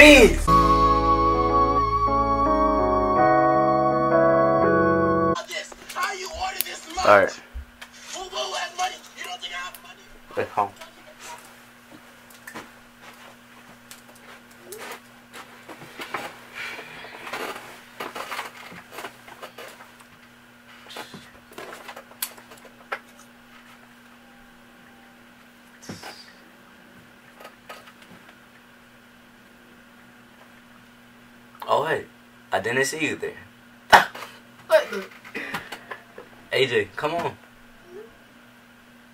me. Alright. Wait, home. I didn't see you there. What the? AJ, come on.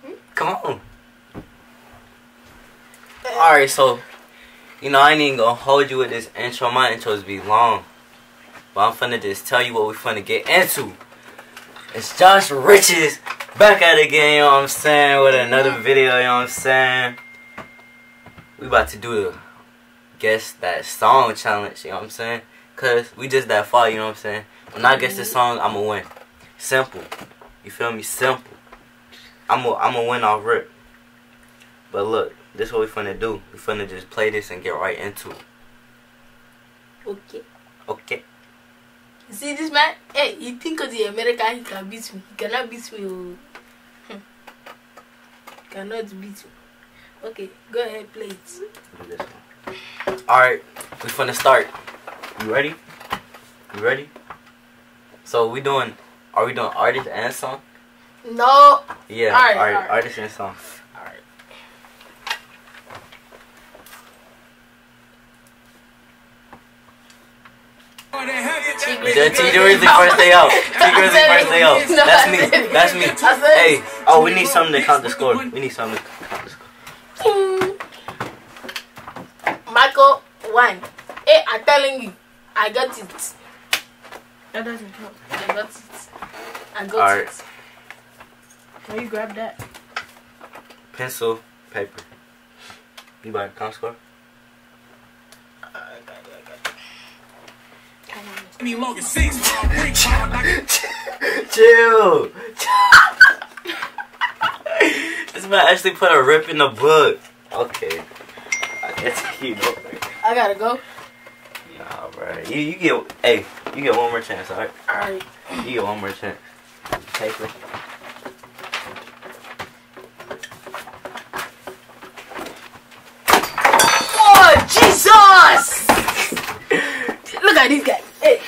Hmm? Come on. Uh-uh. Alright, so, you know, I ain't even gonna hold you with this intro. My intros be long. But I'm finna just tell you what we finna get into. It's Josh Riches back at it again, you know what I'm saying, with another uh-huh. video, you know what I'm saying. We about to do the guess that song challenge, you know what I'm saying? Cause we just that far, you know what I'm saying? When I guess this song, I'ma win. Simple. You feel me? Simple. I'm a, I'm a win off rip. But look, this what we finna do. We finna just play this and get right into it. Okay. Okay. See this man? Hey, you think of the American he can beat me? He cannot beat me. Oh. Hmm. Cannot beat me. Okay, go ahead, play it. Do this one. Alright, we finna start. You ready? You ready? So we doing are we doing artist and song? No. Yeah, Alright, alright, alright. artist and song. Alright. The T Jersey first day out. Tee Grizzley first day out. That's me. That's me. Hey, oh, we need something to count the score. We need something to count the score. Michael, one. Hey, I'm telling you, I got it. That doesn't count. I got it. I got Alright. it. Can you grab that? Pencil, paper. You about to count score? Any longer six ball, brick ball, like Chill. this man actually put a rip in the book. Okay. I guess you know. I gotta go. Nah, bro. You you get hey, you get one more chance, alright? Alright. You get one more chance. Paper. Oh, Jesus! Look at this guy. Hey.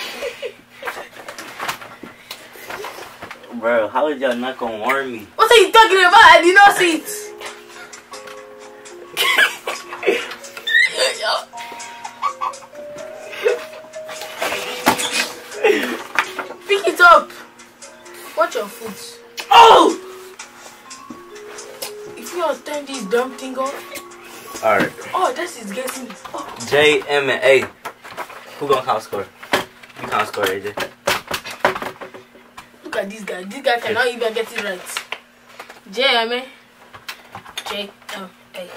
Bro, how is y'all not gonna warn me? What are you talking about? I did not see it. Oh, this is. Oh. J, M, and A. Who gonna count score? You count score, AJ. Look at this guy. This guy cannot even get it right. J M A J M A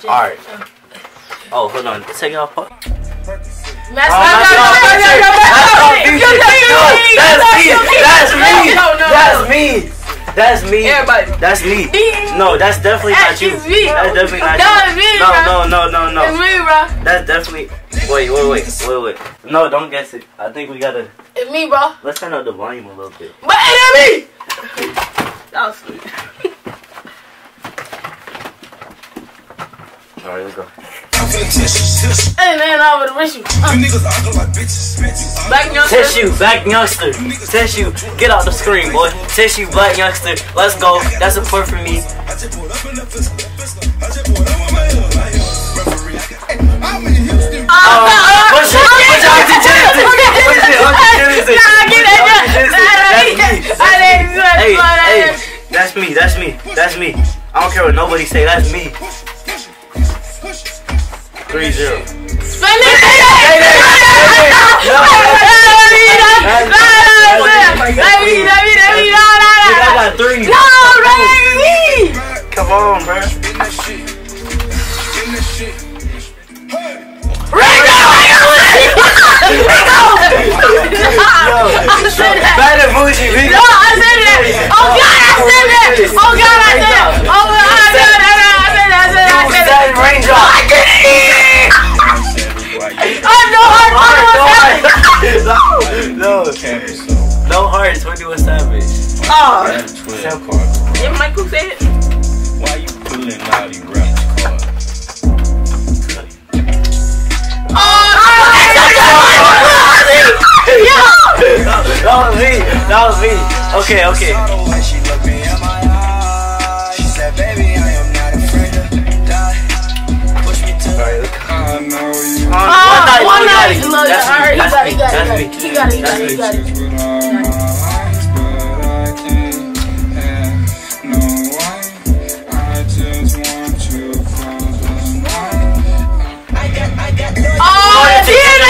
J Alright. M. Oh, hold on. Take y'all part. Mas- Oh, no, my no, God. no, no, no, no, That's me. That's me. That's me. That's me. Everybody. That's me. Me. No, that's definitely Hey, not you. me. That's definitely not That you. was me, no, bro. no, no, no, It's me, bro. That's definitely. Wait, wait, wait, wait, wait. No, don't guess it. I think we gotta. It's me, bro. Let's turn up the volume a little bit. But it's me. That was sweet. All right, let's go. Hey, man, I would wish you. Uh, You niggas acting like bitches. bitches. Back yourself. Tissue, black youngster. Tissue, get out the screen, boy. Tissue, black youngster. Let's go. That's a support for me. I just pulled up in the pistol, pistol. I just pulled up with my heel like a referee. Hey, I'm in Houston. Uh, Push it, push it, Auntie Genesis. Push it, Auntie Genesis. Hey, hey, that's me, that's me, that's me. I don't care what nobody say, that's me. 3 0. I got three. Come on, bro. Twenty was savage. Oh. Shell card. Yeah, Michael said. Why you pulling out your rappers' cards? Oh, that was me. That was me. Okay, okay. Me in my I am to me. One night, one night. He got it. He got it. He got it. He got it.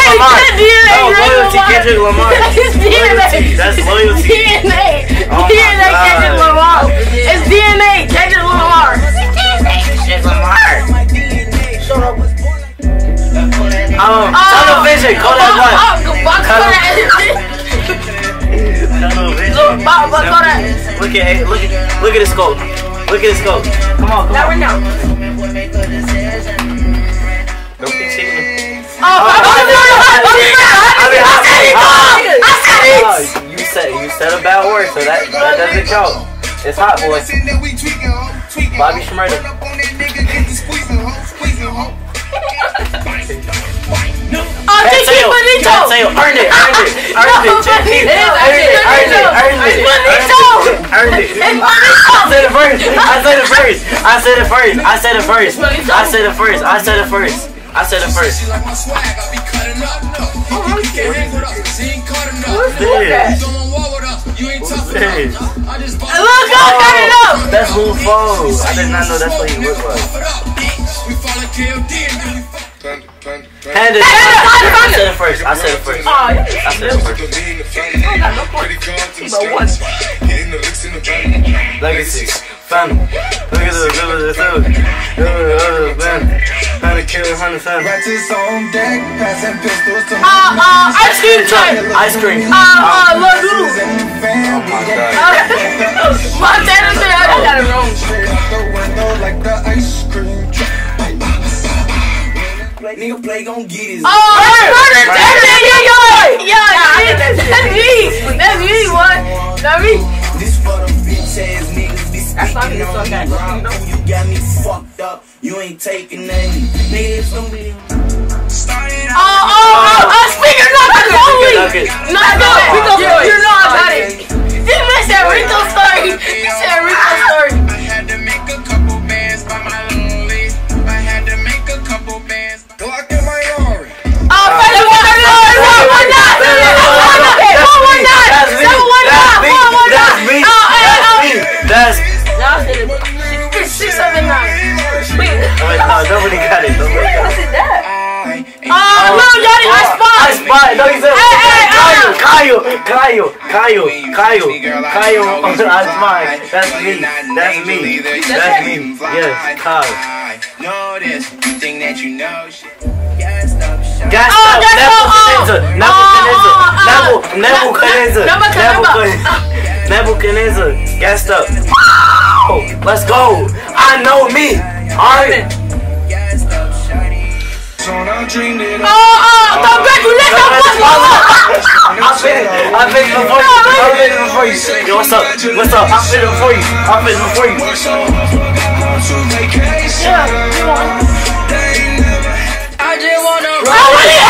Loyalty, DNA, Kendrick DNA, No, loyalty, Lamar. Kendrick Lamar. It's DNA. That's loyalty. DNA. Oh DNA, God. Kendrick Lamar. It's DNA, Kendrick Lamar. Kendrick Lamar. my DNA. Shut up. Um, tunnel vision. Kodak Oh, Black. oh, Kodak. Tunnel vision. Look, Bob, Bob, Look at look at look at the scope. Look at the scope. Come on, come Now on. we're now. Don't Oh, I Oh, you said you said a bad word, so that that doesn't count. It's hot, boy. Bobby Shmurda. Oh, Chicky Sale. Pat Bonito. Earned it. Earned it. Earned it. It is Earned it. Earned it. Earned it. Earned it. I said it first. I said it first. I said it first. I said it first. I said it first. I said it first. I said it first. She like my swag, I be cutting up. Oh, You can't hang with us, she ain't caught enough. Who's This. that? You don't walk with us, you ain't tough This. enough. I just bought Look, I got it up. That's Lil Fo. I did not know that's what he looked like. We follow KLD and then we fuck. Panda, panda, Panda. I said it first. I said it first. Oh, you I said it first. Legacy. Phantom. Look at the look at the look at the man. Trying to kill a hundred fam. Ratchets on deck, passing pistols to Uh, uh, ice cream truck. Ice cream. Uh, uh, look, who? family. Montana said I got it wrong. The window like the ice cream truck. Nigga play gon' get his. Oh, murder! That's me, yo, yo, yo, that's me, that's me, what? That's me. That's why speaking on so me wrong. You got me fucked up. You ain't taking nothing. Nigga, it's gonna be. Oh, oh, oh, speaker nuggets only. Nugget. No, no, Rico, you, you know I got it. This man said Rico story. He said Rico story. Kyle, Kyle, Kyle, Kyle. I spot. That's me. That's me. That's me. Yes, Kyle. Know this, thing that you know shit. Yes, stop, shut Gas up, that's Nebuchadnezzar, Nebuchadnezzar, Nebu-. Nebuchadnezzar, Nebuchadnezzar. Nebuchadnezzar, Nebuchadnezzar, gassed up. Oh, Let's go. I know me. Alright. Yes, Oh, oh, come back, you let that one go. I'm finished. I'm finished before you. I'm finished before you. Yo, what's up? What's up? I'm finished before you. I'm finished before you. I just wanna Oh, it.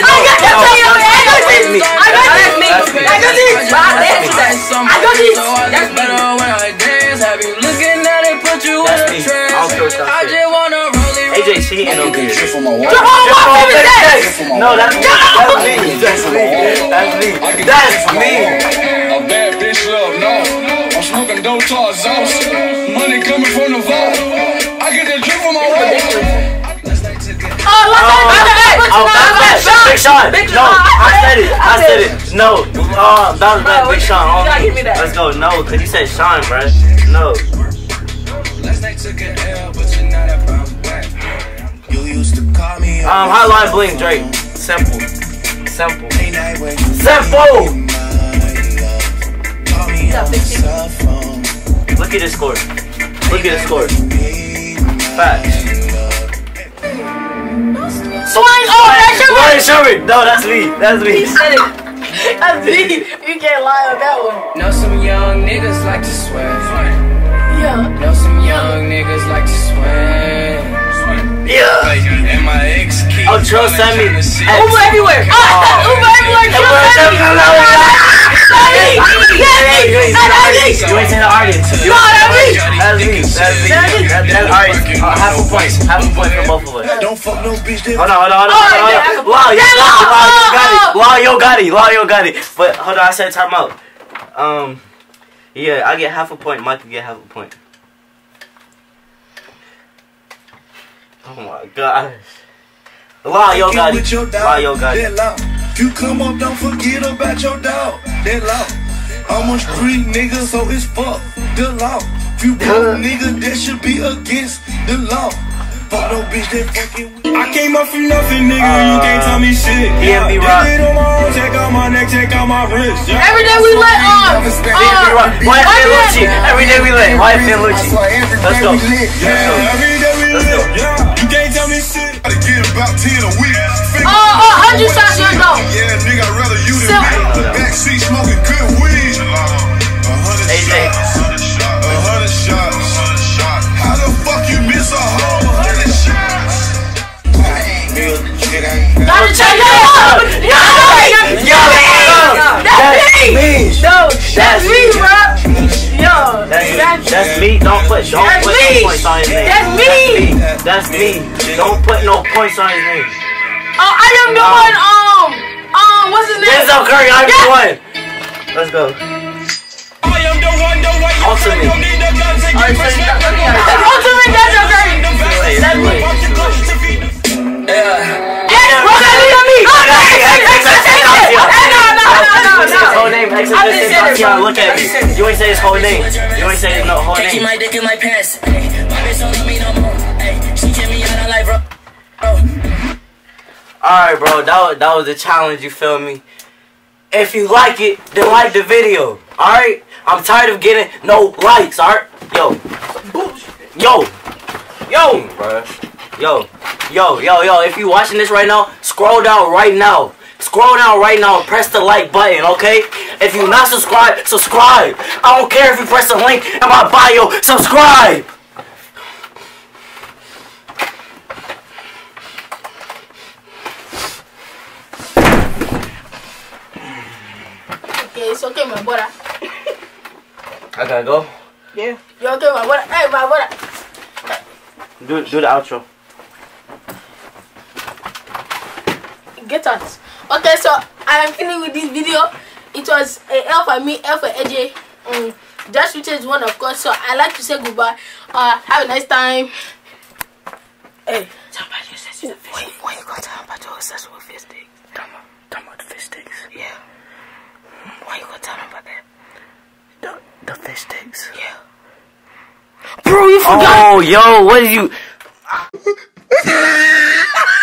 I got that thing, I got That's this. me. I got this. That's me. I got this. I got this. I got this. It. AJ, she ain't no good. Come on, what is that? No, that's me. That's me. That's me. That's me. That's me. A bad bitch love, no. I'm smoking dope to a sauce. Money coming from the vault. I get the drip from my roll. Oh, look at. Oh, that's that. Big Sean. No, I said it. I said it. No. Uh, bounce back, Big Sean. You gotta give me. me that. Let's go. No, cause you said Sean, bruh. No. Um, Hotline Bling, Drake. Simple. Simple. late night when you Simple. my love. Call me on my cell phone. Look at the score. Look at the score. Be my Facts. Swine. Oh, that's your Rae Sremmurd. No, that's me. That's me. said it. That's me. You can't lie on that one. Know some young niggas like Trill sent me. Uber everywhere. Uber everywhere. Uber Uber everywhere. everywhere. You ain't say the. You No, that's me. That's me. That's me. That- That's. Uh, half a point. Half a point for both of us. Don't fuck no bitch Hold on, hold on, hold on, Alright, hold yeah, on. Wow, you got it. Wow, you got it. Wow, yo got it. Wow, yo got it. But hold on, I said time out. Um, yeah, I get half a point. Mike get half a point. Oh my gosh. Wow, yo got with your it. dog, Wow, yo got that it. loud. You come up, don't forget about your dog. That loud. I'm a street nigga, so it's fuck the law. If you broke nigga, that should be against the law. Fuck no bitch that fucking I came up from nothing, nigga. you can't tell me shit. DMV Did Rock. it on my own. Check out my neck, check out my wrist. Yeah. Every day we let on. DMV Uh, Rock. Why Why Lucci? Every day we lit. Why Lucci? Let's go. Yeah, every day we Let's go. Yeah, you can't tell me shit. I get about 10 a week. Figure Oh, oh, 100 shots, let's go. Yeah, nigga, I'd rather you than So- me. Backseat smoking good weed. A hundred AJ. shots. A hundred shots. How the fuck you miss a whole hundred shots? Gotta check that out. Yo, yo, That's me. me. No, that's me, bro. Yo, That's, that's me. Don't put don't That's put me. no points on his name. That's me. That's me. Don't put no points on his name. Oh, I am the one. Um, um, what's his name? Denzel Curry, I'm the one. Let's go. I am the one, the way you Ultimate. friend don't need the gun to get so my you shit. got- okay, okay. Ultimate Denzel Curry. That's me. Yes, bro, that's me, that's me. Oh, no, Hey, hey, hey, that's hey, it. Hey, Hey, no, no, no, his whole name? I just said it, bro. Look at me. You ain't say his whole name. You ain't say his no whole Keep name. my dick in my pants. Ay, my bitch don't love me no more. Ay, she kick me out of life, bro. bro. Alright, bro. That was, that was the challenge. You feel me? If you like it, then like the video. Alright? I'm tired of getting no likes. Alright? Yo. Yo. Yo, bro. Yo. Yo, yo, yo. If you watching this right now, scroll down right now. Scroll down right now and press the like button, okay? If you're not subscribed, subscribe. I don't care if you press the link in my bio. Subscribe. Okay, it's okay, my brother. I gotta go. Yeah. You okay, my brother? Hey, my brother. Do do the outro. Get out. Okay, so I am finished with this video. It was a L for me, L for AJ. Um, just which is one, of course. So I like to say goodbye. Uh, have a nice time. Hey, somebody says it's a fish. When, when you go to about your obsession with fish sticks? Talking about, talking about the fish sticks. Yeah. Why you gonna tell them about that? The, the fish sticks. Yeah. Bro, you forgot. Oh, yo, what did you?